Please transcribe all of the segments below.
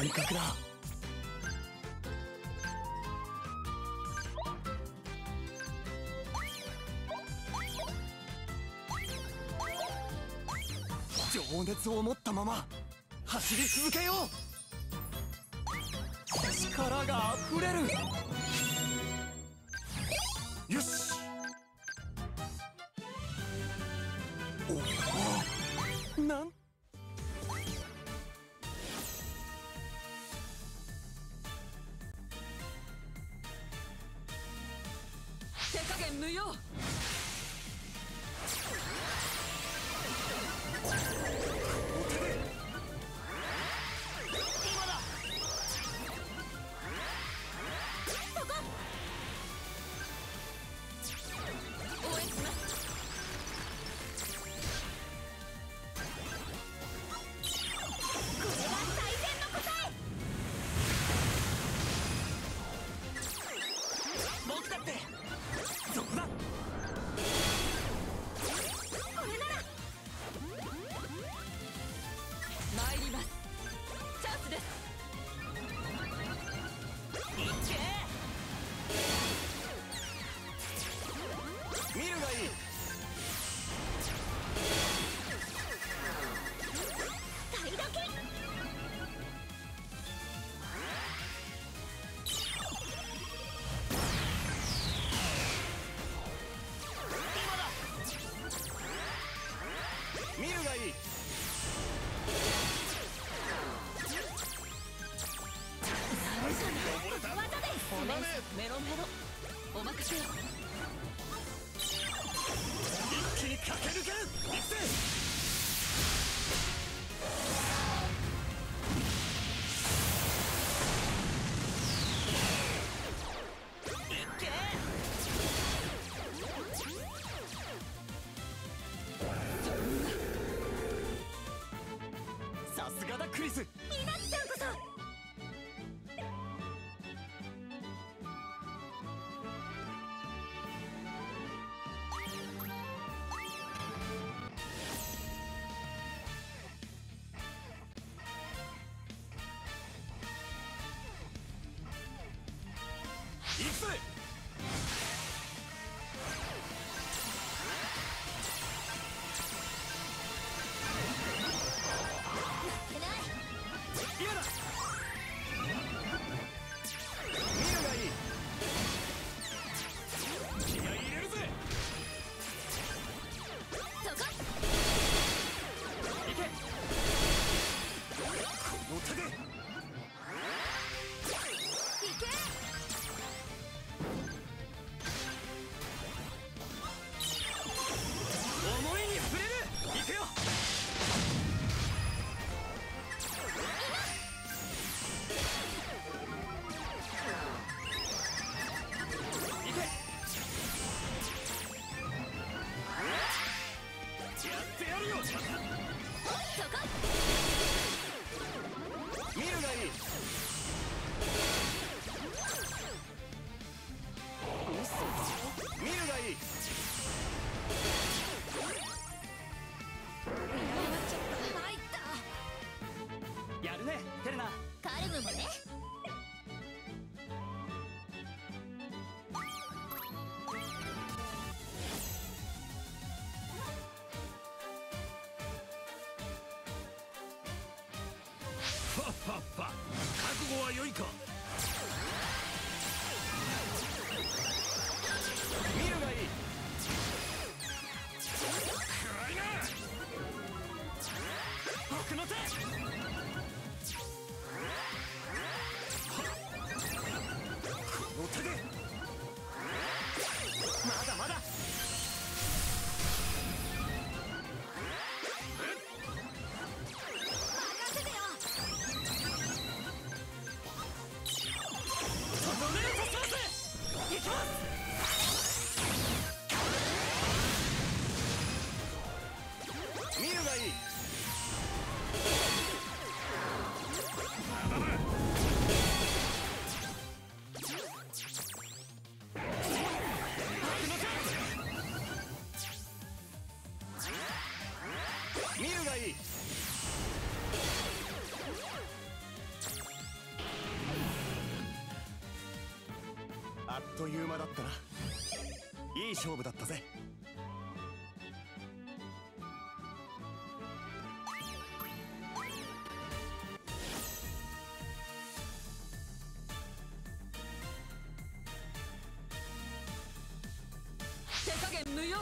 感覚だ。情熱を持ったまま走り続けよう。力があふれる。無用。メロメロお任せ一気に駆け抜け一斉行くぜはっはは。覚悟は良いか？という間だったな。いい勝負だったぜ。手加減無用。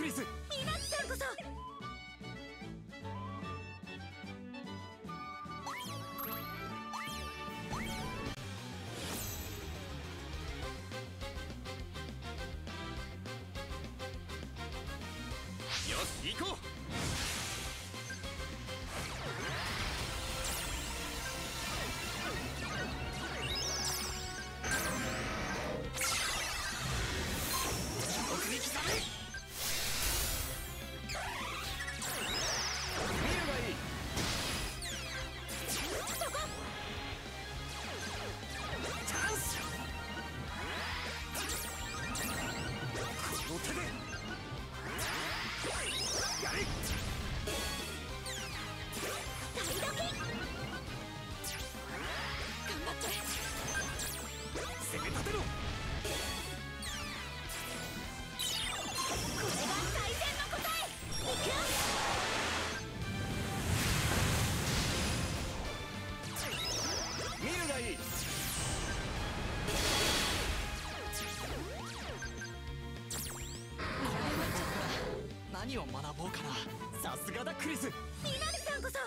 クリスミナッチさんこそ。よし行こう何を学ぼうかな。さすがだクリス。さんこそ。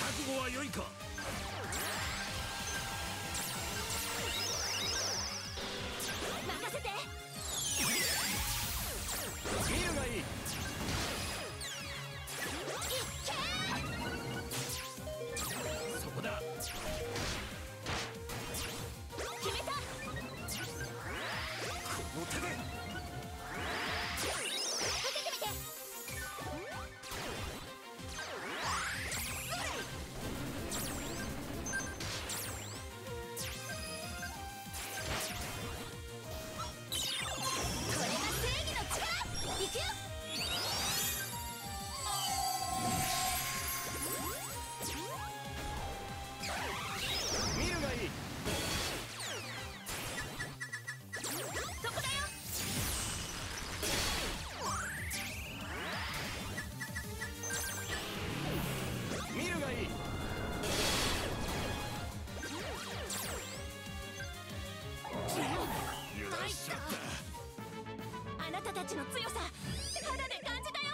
覚悟は良いかあなたたちの強さ肌で感じたよ